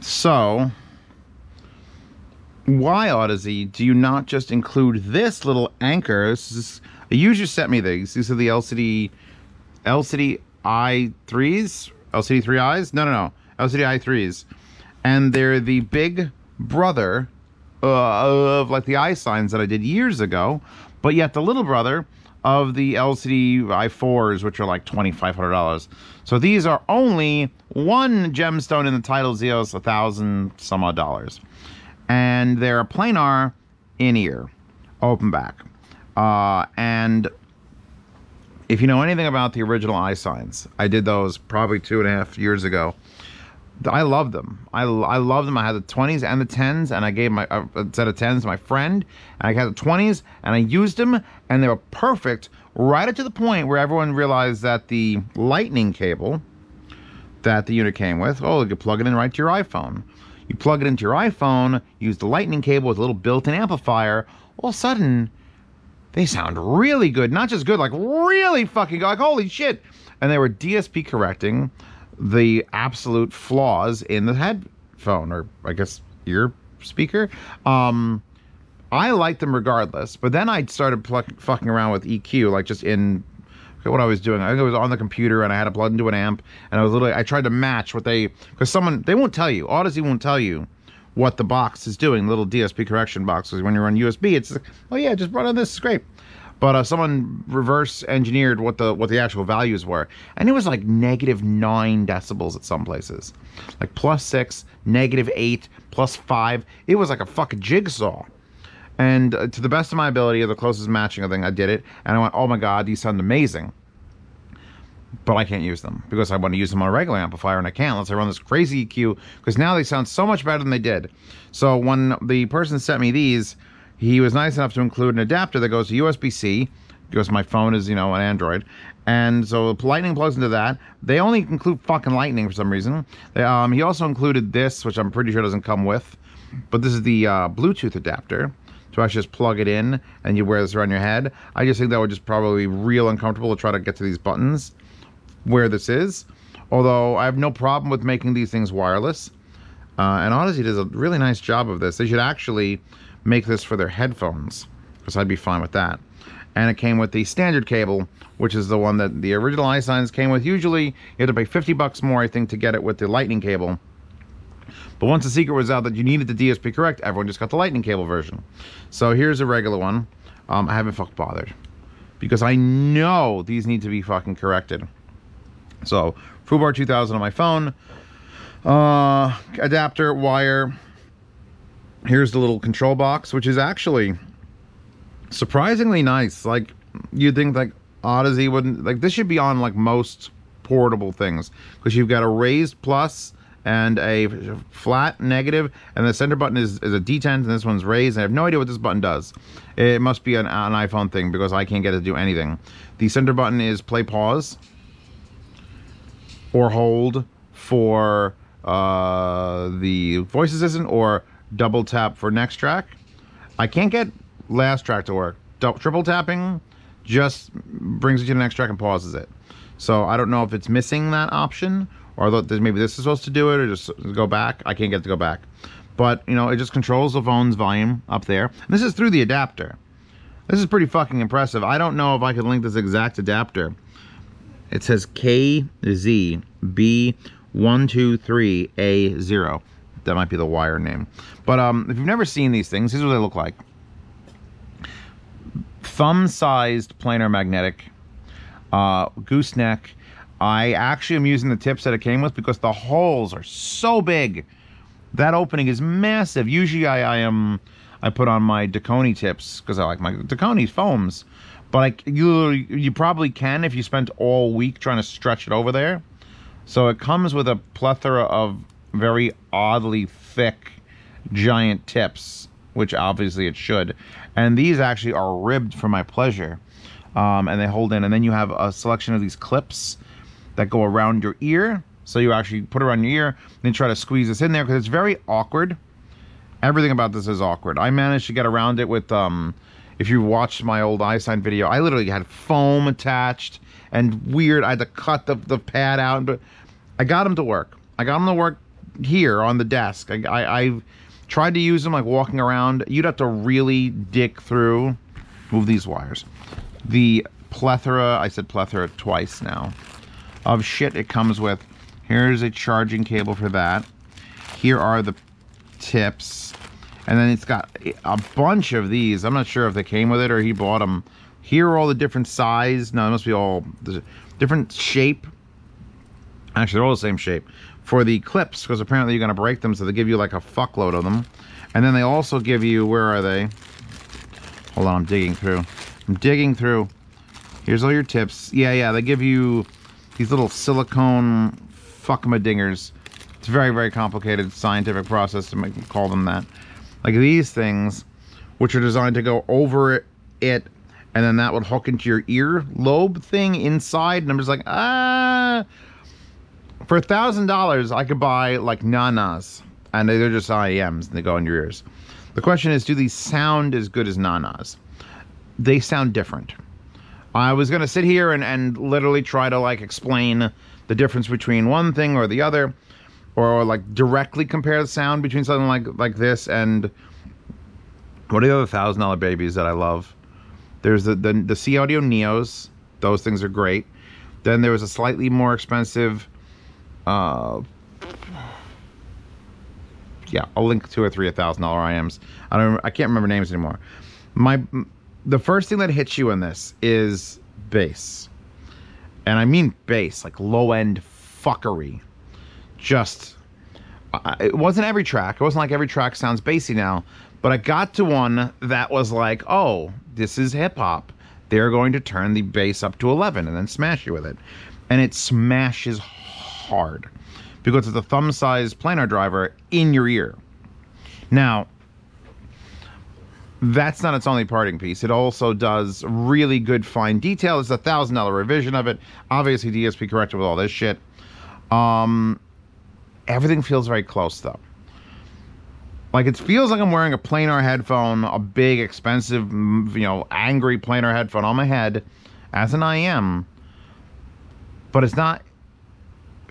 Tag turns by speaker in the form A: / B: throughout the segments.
A: So, why Audeze do you not just include this little anchor? This is, you just sent me these. These are the LCD LCD i3s, LCD 3i's. No, no, no, LCD i3s, and they're the big brother uh, of like the iSines that I did years ago, but yet the little brother of the LCD i4s, which are like $2,500. So these are only one gemstone in the title Zeos, a thousand some odd dollars. And they're a planar in ear, open back. Uh, and if you know anything about the original iSines, I did those probably two and a half years ago. I love them. I, I love them. I had the 20s and the 10s, and I gave my uh, a set of 10s to my friend, and I had the 20s, and I used them, and they were perfect right up to the point where everyone realized that the lightning cable that the unit came with, oh, you could plug it in right to your iPhone. You plug it into your iPhone, use the lightning cable with a little built-in amplifier, all of a sudden, they sound really good. Not just good, like really fucking good. Like, holy shit. And they were DSP correcting the absolute flaws in the headphone, or I guess ear speaker. Um, I liked them regardless, but then I started pluck, fucking around with EQ, like just in what I was doing. I think it was on the computer and I had to plug into an amp, and I was literally I tried to match what they because someone they won't tell you. Audeze won't tell you what the box is doing. Little DSP correction boxes. When you're on USB, it's like, oh yeah, just run on this. It's great. But uh, someone reverse engineered what the what the actual values were, and it was like negative nine decibels at some places, like plus six, negative eight, plus five. It was like a fucking jigsaw. And uh, to the best of my ability, the closest matching thing, I did it, and I went, oh my god, these sound amazing. But I can't use them because I want to use them on a regular amplifier, and I can't unless I run this crazy EQ because now they sound so much better than they did. So when the person sent me these, he was nice enough to include an adapter that goes to USB-C because my phone is, you know, an Android. And so Lightning plugs into that. They only include fucking Lightning for some reason. They, um, he also included this, which I'm pretty sure doesn't come with. But this is the uh, Bluetooth adapter to actually just plug it in and you wear this around your head. I just think that would just probably be real uncomfortable to try to get to these buttons where this is. Although I have no problem with making these things wireless. Uh, and Audeze does a really nice job of this. They should actually make this for their headphones because I'd be fine with that. And it came with the standard cable, which is the one that the original iSines came with. Usually, you had to pay 50 bucks more, I think, to get it with the lightning cable. But once the secret was out that you needed the DSP correct, everyone just got the lightning cable version. So here's a regular one. Um, I haven't fucked bothered because I know these need to be fucking corrected. So, FooBar 2000 on my phone, uh, adapter, wire, here's the little control box, which is actually surprisingly nice. Like you'd think like Audeze wouldn't like this should be on like most portable things because you've got a raised plus and a flat negative and the center button is, is a detent and this one's raised I have no idea what this button does. It must be an, an iPhone thing because I can't get it to do anything. The center button is play pause or hold for uh, the voice assistant or double tap for next track. I can't get last track to work. Double, triple tapping just brings it to the next track and pauses it. So I don't know if it's missing that option or maybe this is supposed to do it or just go back. I can't get to go back. But, you know, it just controls the phone's volume up there. And this is through the adapter. This is pretty fucking impressive. I don't know if I could link this exact adapter. It says KZB123A0 that might be the wire name. But um, if you've never seen these things, here's what they look like. Thumb-sized planar magnetic, uh, gooseneck. I actually am using the tips that it came with because the holes are so big. That opening is massive. Usually I, I am I put on my Dekoni tips because I like my Dekoni foams. But I, you, you probably can if you spent all week trying to stretch it over there. So it comes with a plethora of very oddly thick giant tips, which obviously it should. And these actually are ribbed for my pleasure. Um, and they hold in. And then you have a selection of these clips that go around your ear. So you actually put it around your ear, then try to squeeze this in there because it's very awkward. Everything about this is awkward. I managed to get around it with, um, if you watched my old iSine video, I literally had foam attached and weird. I had to cut the, the pad out, but I got them to work. I got them to work here on the desk. I, I, I tried to use them like walking around. You'd have to really dig through. Move these wires. The plethora, I said plethora twice now, of shit it comes with. Here's a charging cable for that. Here are the tips. And then it's got a bunch of these. I'm not sure if they came with it or he bought them. Here are all the different size. No, it must be all different shape. Actually, they're all the same shape. For the clips, because apparently you're going to break them, so they give you like a fuckload of them. And then they also give you, where are they? Hold on, I'm digging through. I'm digging through. Here's all your tips. Yeah, yeah, they give you these little silicone fuckmadingers. It's a very, very complicated scientific process to make call them that. Like these things, which are designed to go over it, and then that would hook into your ear lobe thing inside. And I'm just like, ah. For a thousand dollars, I could buy like Nannas, and they're just IEMs, and they go in your ears. The question is, do these sound as good as Nannas? They sound different. I was gonna sit here and, and literally try to like explain the difference between one thing or the other, or like directly compare the sound between something like like this and what are the other thousand dollar babies that I love? There's the the, the SeeAudio Neos. Those things are great. Then there was a slightly more expensive. Uh, yeah, I'll link two or three a thousand dollar IMs. I don't. I can't remember names anymore. My the first thing that hits you in this is bass. And I mean bass, like low end fuckery. Just, it wasn't every track. It wasn't like every track sounds bassy now. But I got to one that was like, oh, this is hip hop. They're going to turn the bass up to 11 and then smash you with it. And it smashes hard because it's a thumb sized planar driver in your ear. Now, that's not its only parting piece. It also does really good fine detail. It's a thousand dollar revision of it. Obviously, DSP corrected with all this shit. Um, everything feels very close though. Like it feels like I'm wearing a planar headphone, a big, expensive, you know, angry planar headphone on my head, as an IEM. But it's not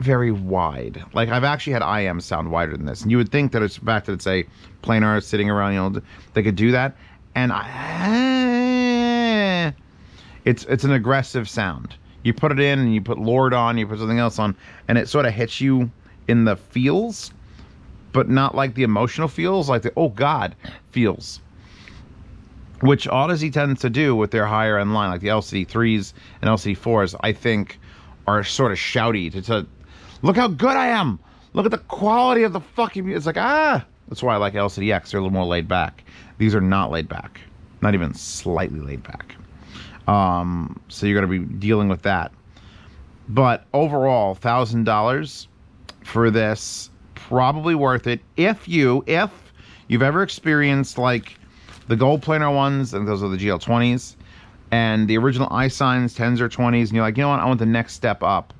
A: very wide. Like I've actually had IEMs sound wider than this, and you would think that it's the fact that it's a planar sitting around, you know, they could do that. And I, eh, it's it's an aggressive sound. You put it in, and you put Lorde on, you put something else on, and it sort of hits you in the feels, but not like the emotional feels, like the oh god feels. Which Audeze tends to do with their higher end line, like the LCD threes and LCD fours. I think are sort of shouty to, to Look how good I am. Look at the quality of the fucking. It's like ah. That's why I like LCDX. They're a little more laid back. These are not laid back. Not even slightly laid back. Um, so you're going to be dealing with that. But overall, thousand dollars for this probably worth it if you if you've ever experienced like the gold planar ones and those are the GL20s and the original iSines 10s or 20s and you're like you know what I want the next step up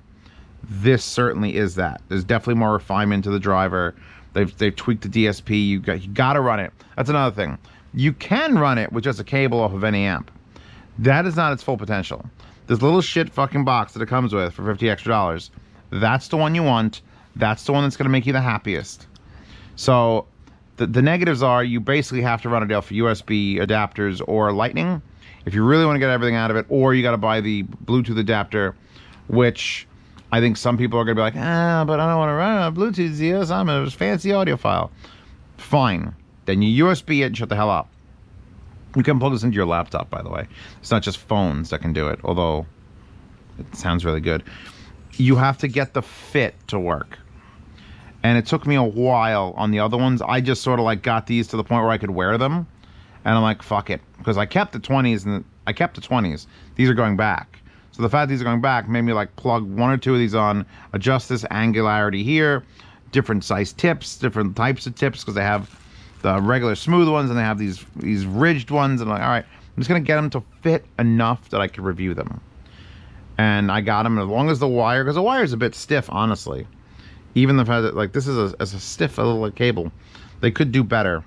A: this certainly is that. There's definitely more refinement to the driver. They've they've tweaked the DSP. You got you got to run it. That's another thing. You can run it with just a cable off of any amp. That is not its full potential. This little shit fucking box that it comes with for 50 extra dollars. That's the one you want. That's the one that's going to make you the happiest. So the, the negatives are you basically have to run it off USB adapters or Lightning if you really want to get everything out of it, or you got to buy the Bluetooth adapter, which I think some people are going to be like, ah, but I don't want to run a Bluetooth ZS. I'm a fancy audiophile. Fine. Then you USB it and shut the hell up. You can plug this into your laptop, by the way. It's not just phones that can do it, although it sounds really good. You have to get the fit to work. And it took me a while on the other ones. I just sort of like got these to the point where I could wear them. And I'm like, fuck it. Because I kept the 20s and I kept the 20s. These are going back. So the fact these are going back made me like plug one or two of these on, adjust this angularity here, different size tips, different types of tips because they have the regular smooth ones and they have these these ridged ones. And I'm like, all right, I'm just gonna get them to fit enough that I can review them. And I got them as long as the wire, because the wire is a bit stiff, honestly. Even the fact that like this is a, a stiff a little cable, they could do better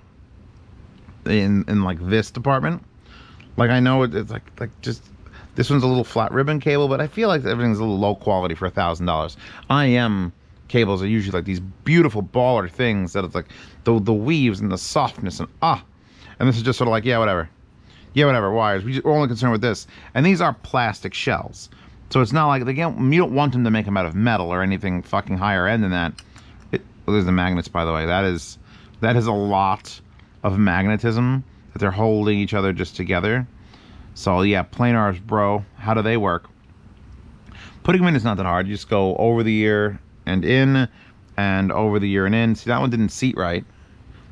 A: in in like this department. Like I know it, it's like like just this one's a little flat ribbon cable, but I feel like everything's a little low quality for a thousand dollars. IEM cables are usually like these beautiful baller things that it's like the the weaves and the softness and ah, and this is just sort of like yeah whatever, yeah whatever wires. We're only concerned with this, and these are plastic shells, so it's not like they don't, you don't want them to make them out of metal or anything fucking higher end than that. It, well, there's the magnets by the way. That is that is a lot of magnetism that they're holding each other just together. So yeah, planars, bro. How do they work? Putting them in is not that hard. You just go over the ear and in and over the ear and in. See, that one didn't seat right.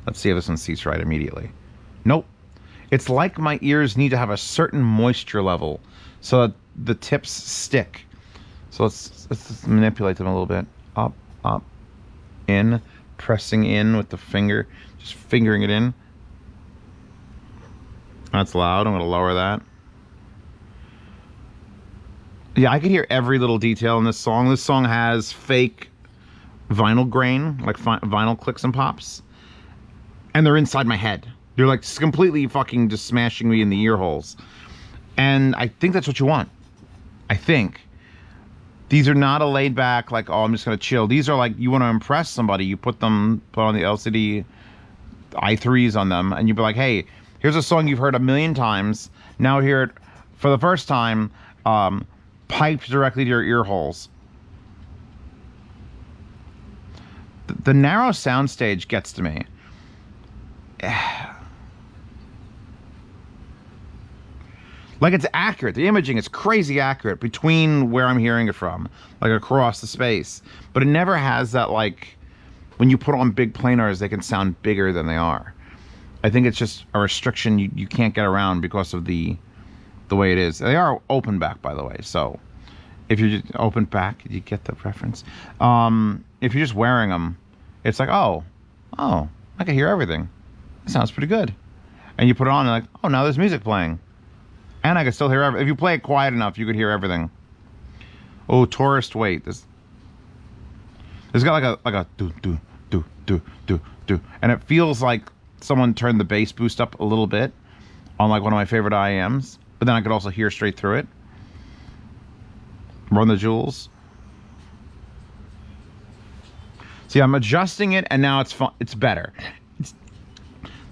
A: Let's see if this one seats right immediately. Nope. It's like my ears need to have a certain moisture level so that the tips stick. So let's, let's manipulate them a little bit. Up, up, in, pressing in with the finger, just fingering it in. That's loud. I'm going to lower that. Yeah, I could hear every little detail in this song. This song has fake vinyl grain, like vinyl clicks and pops, and they're inside my head. They're like completely fucking just smashing me in the ear holes. And I think that's what you want. I think. These are not a laid back, like, oh, I'm just going to chill. These are like, you want to impress somebody. You put them, put on the LCD i3s on them, and you'd be like, hey, here's a song you've heard a million times. Now hear it for the first time. Um, piped directly to your ear holes. The, the narrow soundstage gets to me. like it's accurate. The imaging is crazy accurate between where I'm hearing it from, like across the space. But it never has that like when you put on big planars, they can sound bigger than they are. I think it's just a restriction you, you can't get around because of the the way it is. They are open back, by the way. So if you're just open back, you get the reference. Um, if you're just wearing them, it's like, oh, oh, I can hear everything. It sounds pretty good. And you put it on, and like, oh, now there's music playing, and I can still hear everything. If you play it quiet enough, you could hear everything. Oh, tourist, wait, this. This got like a like a do do do do do do, and it feels like someone turned the bass boost up a little bit on like one of my favorite IMs but then I could also hear straight through it. Run the jewels. See, I'm adjusting it, and now it's fun. It's better. It's,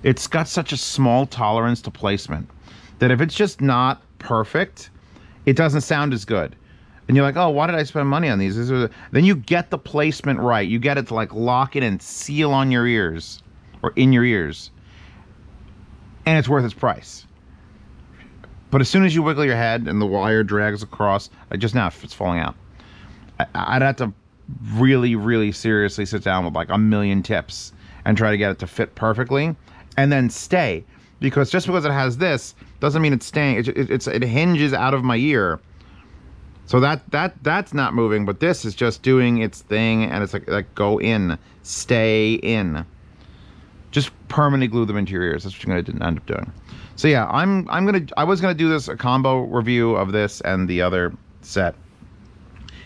A: it's got such a small tolerance to placement that if it's just not perfect, it doesn't sound as good. And you're like, oh, why did I spend money on these? Then you get the placement right. You get it to like lock it and seal on your ears or in your ears, and it's worth its price. But as soon as you wiggle your head and the wire drags across, like just now, it's falling out. I, would have to really, really seriously sit down with like a million tips and try to get it to fit perfectly, and then stay. Because just because it has this doesn't mean it's staying. It, it, it's it hinges out of my ear, so that that that's not moving. But this is just doing its thing, and it's like like go in, stay in. Just permanently glue them into your ears. That's what you're gonna end up doing. So yeah, I'm I'm gonna I was gonna do this a combo review of this and the other set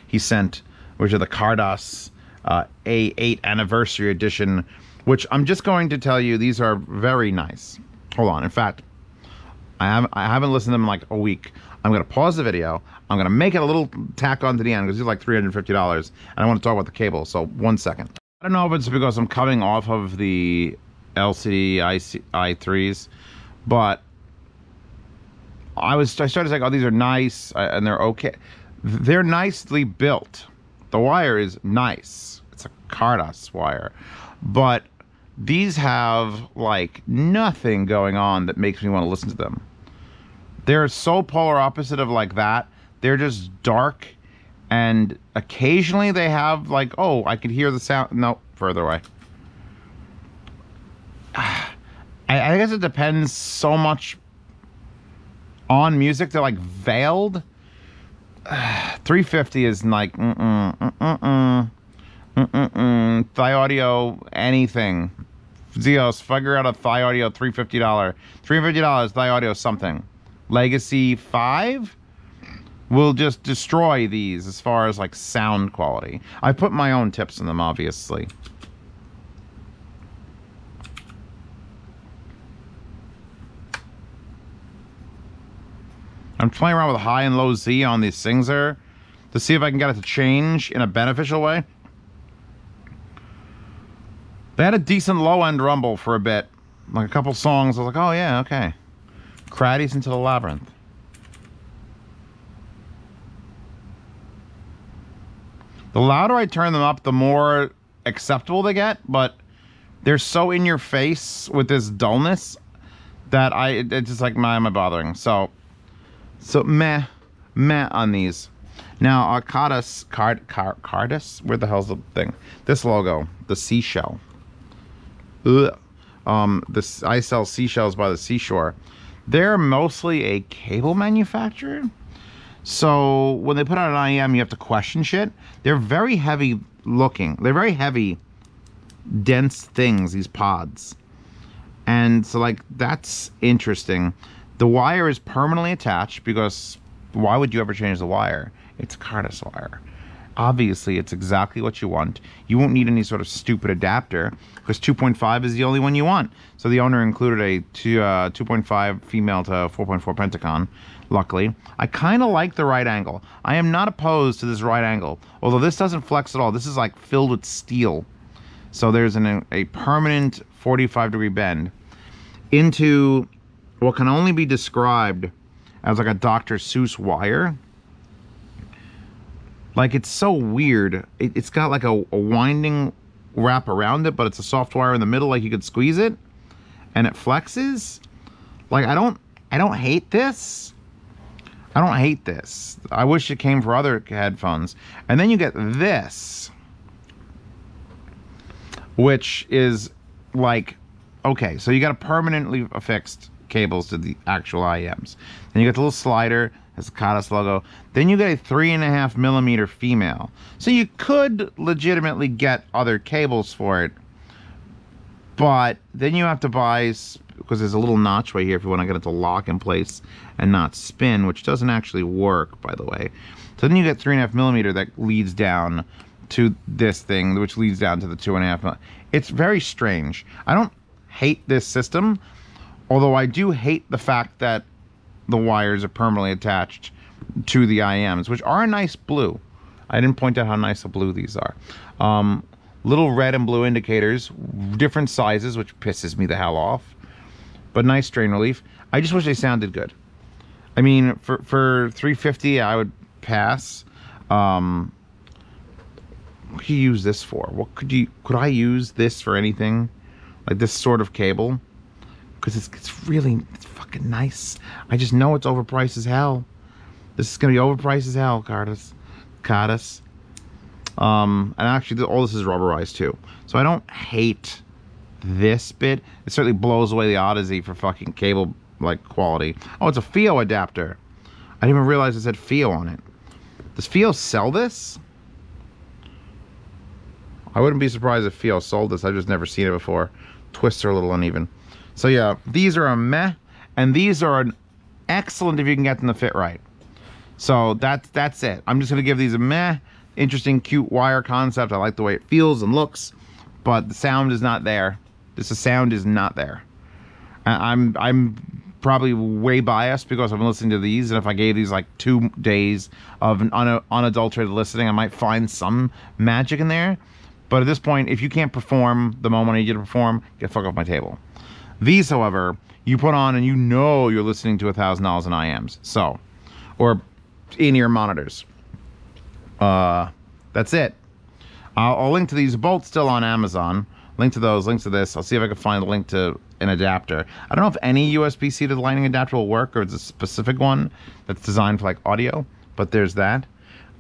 A: he sent, which are the Cardas uh, A8 Anniversary Edition, which I'm just going to tell you these are very nice. Hold on, in fact, I have I haven't listened to them in like a week. I'm gonna pause the video. I'm gonna make it a little tack on to the end because it's like $350, and I want to talk about the cable. So one second. I don't know if it's because I'm coming off of the LCD i3s but I was I started saying, oh, these are nice uh, and they're okay. They're nicely built. The wire is nice. It's a Cardas wire, but these have like nothing going on that makes me want to listen to them. They're so polar opposite of like that. They're just dark, and occasionally they have like, oh, I could hear the sound. No, further away. Ah. I, I guess it depends so much on music. They're like veiled. 350 is like mm-mm, mm-mm, mm-mm, Thieaudio anything. Zeos, figure out a Thieaudio $350. $350 Thieaudio something. Legacy 5 will just destroy these as far as like sound quality. I put my own tips in them, obviously. I'm playing around with high and low Z on these things there to see if I can get it to change in a beneficial way. They had a decent low end rumble for a bit. Like a couple songs, I was like, oh yeah, okay. Craddies into the Labyrinth. The louder I turn them up, the more acceptable they get, but they're so in your face with this dullness that I, it's just like why am I bothering? So so meh meh on these. Now Cardas Card Card Cardas where the hell's the thing? This logo, the seashell. Ugh. Um, this I sell seashells by the seashore. They're mostly a cable manufacturer. So when they put out an IEM, you have to question shit. They're very heavy looking. They're very heavy, dense things, these pods. And so, like, that's interesting. The wire is permanently attached because why would you ever change the wire? It's a Cardas wire. Obviously, it's exactly what you want. You won't need any sort of stupid adapter because 2.5 is the only one you want. So the owner included a two, uh, 2.5 female to 4.4 Pentaconn, luckily. I kind of like the right angle. I am not opposed to this right angle, although this doesn't flex at all. This is like filled with steel. So there's an, a permanent 45 degree bend into what can only be described as like a Dr. Seuss wire. Like it's so weird. It, has got like a, a winding wrap around it, but it's a soft wire in the middle, like you could squeeze it, and it flexes. Like I don't, I don't hate this. I don't hate this. I wish it came for other headphones. And then you get this, which is like, okay, so you got a permanently affixed cables to the actual IEMs. Then you got the little slider, has the Cardas logo. Then you get a three and a half millimeter female. So you could legitimately get other cables for it. But then you have to buy, because there's a little notch right here if you want to get it to lock in place and not spin, which doesn't actually work, by the way. So then you get three and a half millimeter that leads down to this thing, which leads down to the two and a half. It's very strange. I don't hate this system, although I do hate the fact that the wires are permanently attached to the IEMs, which are a nice blue. I didn't point out how nice a blue these are. Um, little red and blue indicators, different sizes, which pisses me the hell off. But nice strain relief. I just wish they sounded good. I mean, for for 350, I would pass. Um, what could you use this for? What could you could I use this for anything? Like this sort of cable? Because it's it's really it's fucking nice. I just know it's overpriced as hell. This is gonna be overpriced as hell, Cardas. Cardas. Um, and actually, all this is rubberized too. So I don't hate this bit. It certainly blows away the Audeze for fucking cable like quality. Oh, it's a FiiO adapter. I didn't even realize it said FiiO on it. Does FiiO sell this? I wouldn't be surprised if FiiO sold this. I've just never seen it before. Twists are a little uneven. So yeah, these are a meh, and these are an excellent if you can get them to fit right. So that's that's it. I'm just gonna give these a meh, interesting, cute wire concept. I like the way it feels and looks, but the sound is not there. This the sound is not there. I'm I'm probably way biased because I've been listening to these, and if I gave these like two days of an un- unadulterated listening, I might find some magic in there. But at this point, if you can't perform the moment I need you to perform, get fuck off my table. These, however, you put on and you know you're listening to a thousand dollars in IEMs, so or in-ear monitors. Uh, that's it. I'll, I'll link to these both still on Amazon. Link to those, links to this. I'll see if I can find a link to an adapter. I don't know if any USB-C to the Lightning adapter will work or it's a specific one that's designed for like audio, but there's that.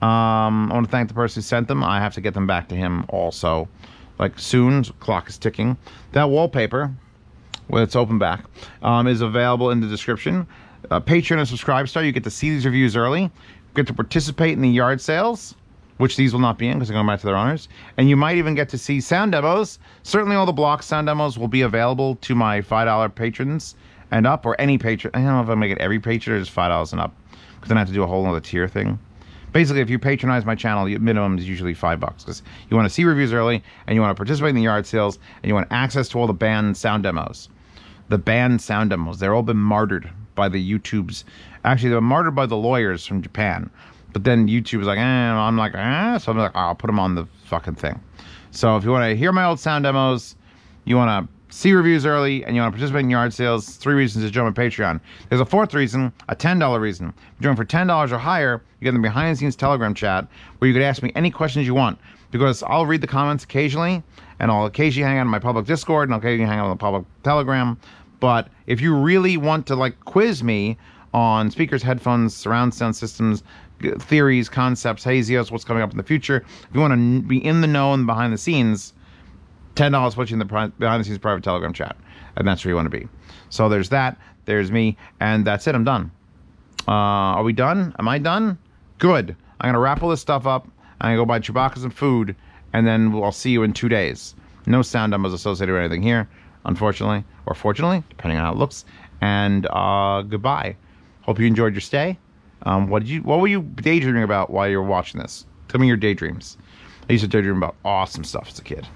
A: Um, I want to thank the person who sent them. I have to get them back to him also, like soon. Clock is ticking. That wallpaper, when it's open back, um, is available in the description. Uh, Patreon and Subscribe Star, you get to see these reviews early, get to participate in the yard sales which these will not be in because they're going back to their owners. And you might even get to see sound demos. Certainly all the block sound demos will be available to my $5 patrons and up, or any patron. I don't know if I'm going to get every patron or just $5 and up, because then I have to do a whole other tier thing. Basically, if you patronize my channel, minimum is usually five bucks because you want to see reviews early and you want to participate in the yard sales and you want access to all the band sound demos. The band sound demos, they're all been martyred by the YouTubes. Actually, they were martyred by the lawyers from Japan but then YouTube was like, eh, I'm like, eh. So I'm like, oh, I'll put them on the fucking thing. So if you want to hear my old sound demos, you want to see reviews early, and you want to participate in yard sales, three reasons to join my Patreon. There's a fourth reason, a $10 reason. If you join for $10 or higher, you get the behind the scenes Telegram chat where you could ask me any questions you want because I'll read the comments occasionally and I'll occasionally hang out on my public Discord and I'll occasionally hang out on the public Telegram. But if you really want to like quiz me on speakers, headphones, surround sound systems, theories, concepts, hazios, what's coming up in the future, if you want to be in the know and behind the scenes, ten dollars puts you in the behind the scenes private Telegram chat, and that's where you want to be. So there's that. There's me, and that's it. I'm done. Uh, are we done? Am I done? Good. I'm gonna wrap all this stuff up. I'm gonna go buy Chewbacca some food, and then we'll, I'll see you in two days. No sound demos associated with anything here, unfortunately, or fortunately, depending on how it looks. And uh, goodbye. Hope you enjoyed your stay. Um, what did you? What were you daydreaming about while you were watching this? Tell me your daydreams. I used to daydream about awesome stuff as a kid.